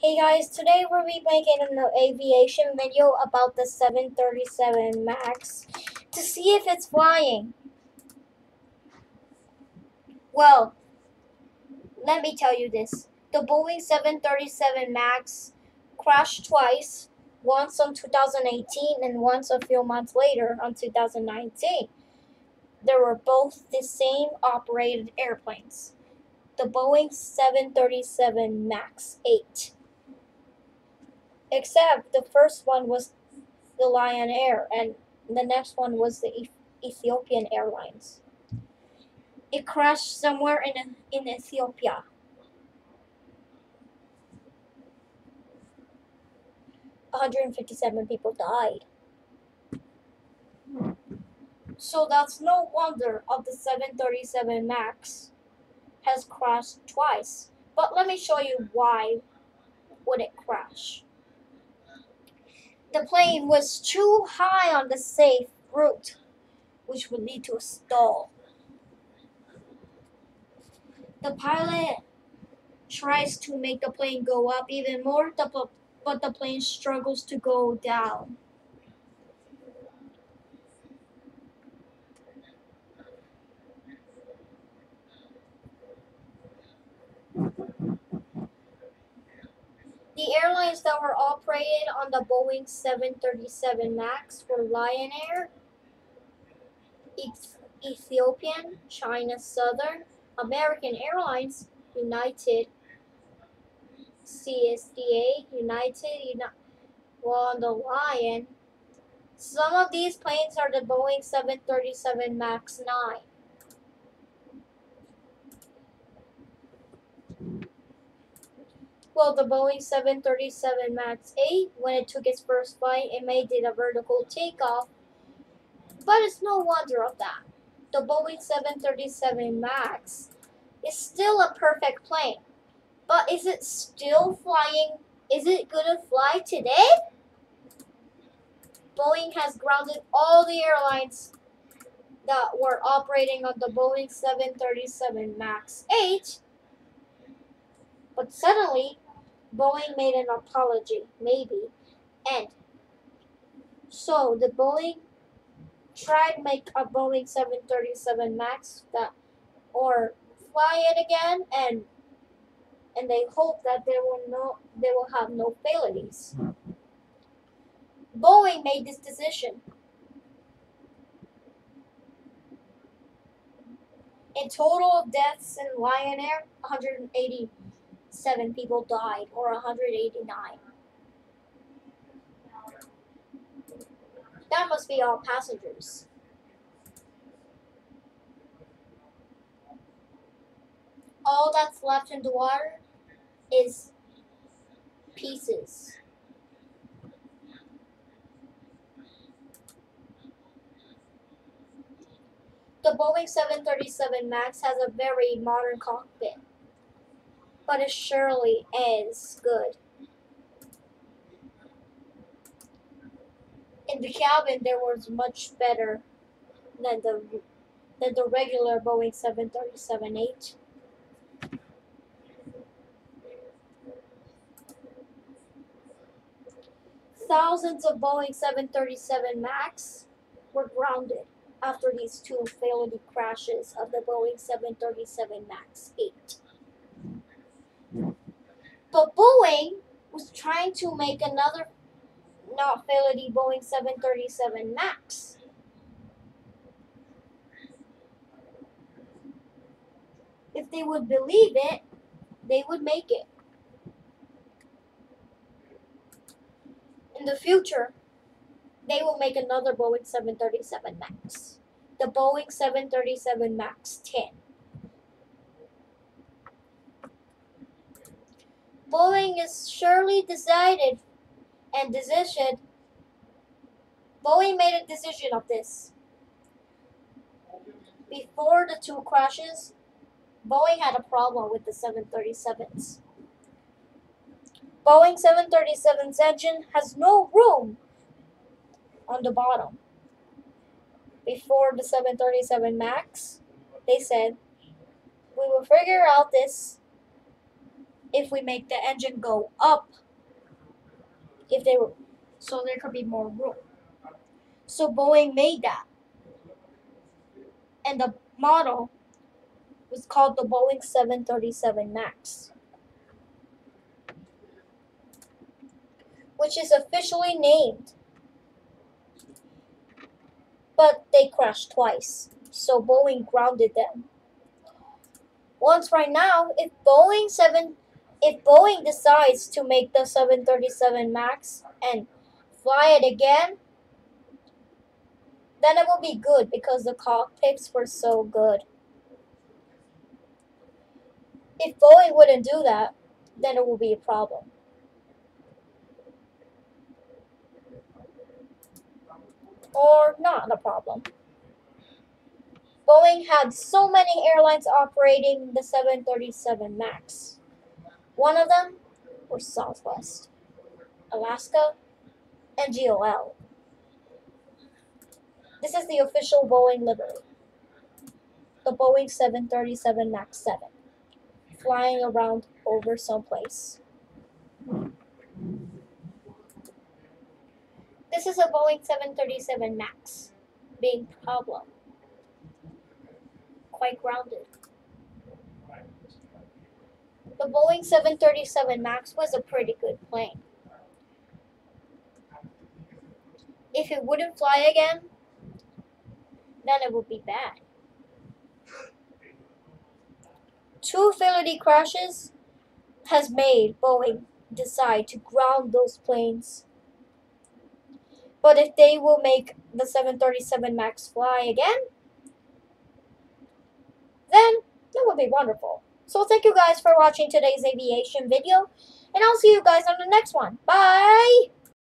Hey guys, today we'll be making an aviation video about the 737 MAX to see if it's flying. Well, let me tell you this. The Boeing 737 MAX crashed twice, once on 2018 and once a few months later on 2019. They were both the same operated airplanes. The Boeing 737 MAX 8 except the first one was the Lion Air, and the next one was the Ethiopian Airlines. It crashed somewhere in in Ethiopia. One hundred and fifty-seven people died. So that's no wonder of the 737 MAX has crashed twice. But let me show you why would it crash the plane was too high on the safe route, which would lead to a stall. The pilot tries to make the plane go up even more, but the plane struggles to go down. The airlines that were operated on the Boeing 737 MAX were Lion Air, Ethiopian, China Southern, American Airlines, United, CSDA, United, Uni well, on the Lion. Some of these planes are the Boeing 737 MAX 9. Well, the Boeing 737 MAX 8, when it took its first flight, it made it a vertical takeoff. But it's no wonder of that. The Boeing 737 MAX is still a perfect plane. But is it still flying? Is it to fly today? Boeing has grounded all the airlines that were operating on the Boeing 737 MAX 8. But suddenly, Boeing made an apology, maybe, and so the Boeing tried make a Boeing 737 Max that or fly it again and and they hope that there will no they will have no fatalities. Boeing made this decision. In total of deaths in Lion Air, 180 seven people died, or 189. That must be all passengers. All that's left in the water is pieces. The Boeing 737 MAX has a very modern cockpit but it surely is good. In the cabin, there was much better than the than the regular Boeing 737-8. Thousands of Boeing 737 MAX were grounded after these two fatality crashes of the Boeing 737 MAX 8. But Boeing was trying to make another not fatality Boeing 737 MAX. If they would believe it, they would make it. In the future, they will make another Boeing 737 MAX. The Boeing 737 MAX 10. Boeing is surely decided and decision. Boeing made a decision of this. Before the two crashes, Boeing had a problem with the 737s. Boeing 737's engine has no room on the bottom. Before the 737 MAX, they said, we will figure out this if we make the engine go up, if they were, so there could be more room. So Boeing made that. And the model was called the Boeing 737 MAX. Which is officially named. But they crashed twice. So Boeing grounded them. Once right now, if Boeing 7 if Boeing decides to make the 737 MAX and fly it again, then it will be good because the cockpits were so good. If Boeing wouldn't do that, then it will be a problem. Or not a problem. Boeing had so many airlines operating the 737 MAX. One of them was Southwest, Alaska, and GOL. This is the official Boeing livery. The Boeing 737 MAX 7, flying around over someplace. This is a Boeing 737 MAX, being problem. Quite grounded. The Boeing 737 MAX was a pretty good plane. If it wouldn't fly again, then it would be bad. Two Fidelity crashes has made Boeing decide to ground those planes. But if they will make the 737 MAX fly again, then that would be wonderful. So thank you guys for watching today's aviation video, and I'll see you guys on the next one. Bye!